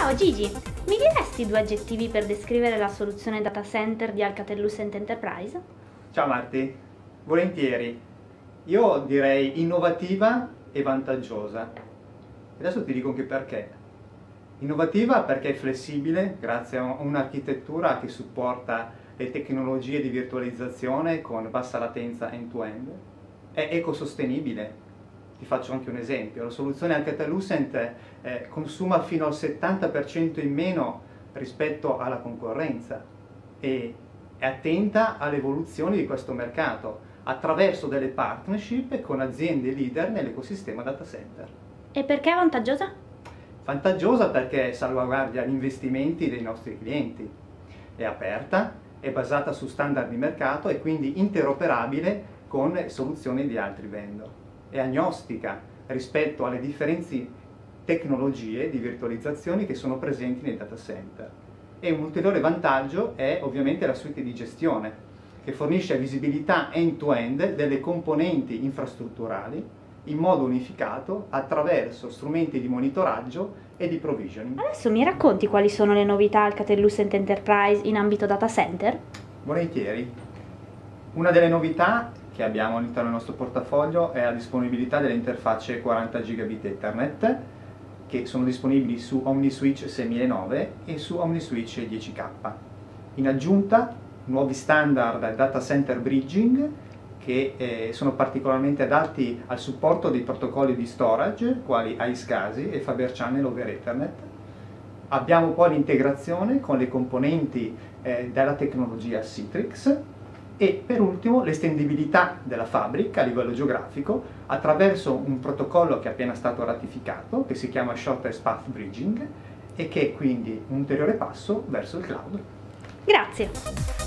Ciao Gigi, mi diresti due aggettivi per descrivere la soluzione data center di Alcatel-Lucent Enterprise? Ciao Marti, volentieri. Io direi innovativa e vantaggiosa. Adesso ti dico anche perché. Innovativa perché è flessibile grazie a un'architettura che supporta le tecnologie di virtualizzazione con bassa latenza end-to-end. È ecosostenibile. Ti faccio anche un esempio. La soluzione Alcatel-Lucent eh, consuma fino al 70% in meno rispetto alla concorrenza e è attenta alle evoluzioni di questo mercato attraverso delle partnership con aziende leader nell'ecosistema data center. E perché è vantaggiosa? Vantaggiosa perché salvaguardia gli investimenti dei nostri clienti, è aperta, è basata su standard di mercato e quindi interoperabile con soluzioni di altri vendor. È agnostica rispetto alle differenti tecnologie di virtualizzazione che sono presenti nei data center. E un ulteriore vantaggio è ovviamente la suite di gestione, che fornisce visibilità end-to-end delle componenti infrastrutturali in modo unificato attraverso strumenti di monitoraggio e di provisioning. Adesso mi racconti quali sono le novità Alcatel-Lucent Enterprise in ambito data center? Volentieri. Una delle novità che abbiamo all'interno del nostro portafoglio è la disponibilità delle interfacce 40 gigabit Ethernet che sono disponibili su OmniSwitch 6009 e su OmniSwitch 10K. In aggiunta, nuovi standard data center bridging che eh, sono particolarmente adatti al supporto dei protocolli di storage, quali iSCSI e Faber Channel over Ethernet. Abbiamo poi l'integrazione con le componenti eh, della tecnologia Citrix e per ultimo l'estendibilità della Fabric a livello geografico attraverso un protocollo che è appena stato ratificato, che si chiama Shortest Path Bridging e che è quindi un ulteriore passo verso il cloud. Grazie!